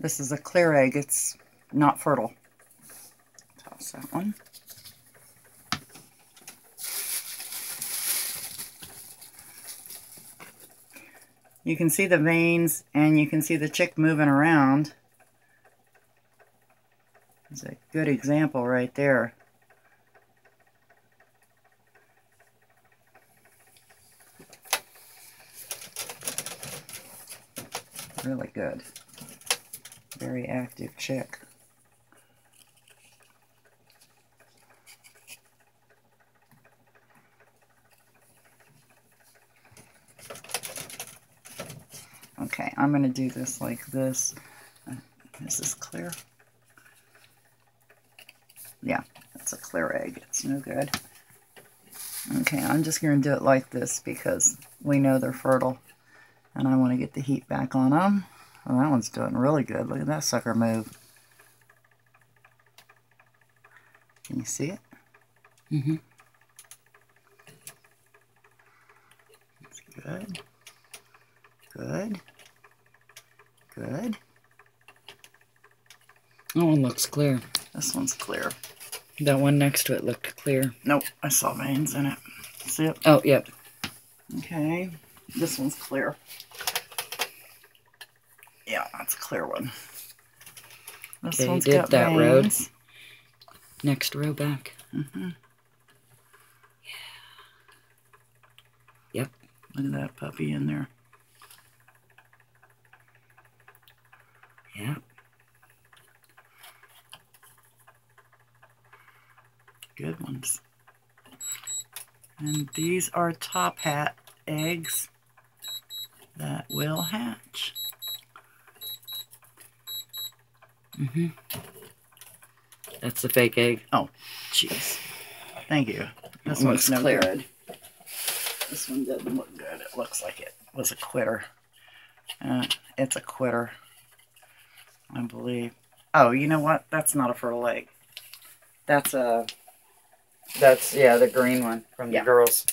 This is a clear egg. It's not fertile. Toss that one. You can see the veins and you can see the chick moving around. It's a good example right there. Really good. Very active chick. Okay, I'm going to do this like this. Uh, is this clear? Yeah, it's a clear egg. It's no good. Okay, I'm just going to do it like this because we know they're fertile. And I want to get the heat back on them. Well, that one's doing really good. Look at that sucker move. Can you see it? Mm-hmm. That's good. Good. Good. That one looks clear. This one's clear. That one next to it looked clear. Nope, I saw veins in it. See it? Oh, yep. Okay. This one's clear. Yeah, that's a clear one. This Okay, one's did got that road. veins. Next row back. Mm-hmm. yeah. Yep. Look at that puppy in there. Yep. Good ones. And these are top hat eggs that will hatch. Mm-hmm. That's a fake egg. Oh, jeez. Thank you. This one's looks no clear. good. This one doesn't look good. It looks like it was a quitter. Uh, it's a quitter, I believe. Oh, you know what? That's not a fertile egg. That's a That's, yeah, the green one from Yeah. the girls.